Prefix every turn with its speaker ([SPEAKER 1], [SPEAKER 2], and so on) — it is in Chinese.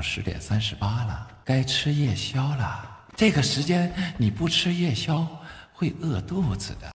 [SPEAKER 1] 十点三十八了该吃夜宵了。这个时间你不吃夜宵会饿肚子的。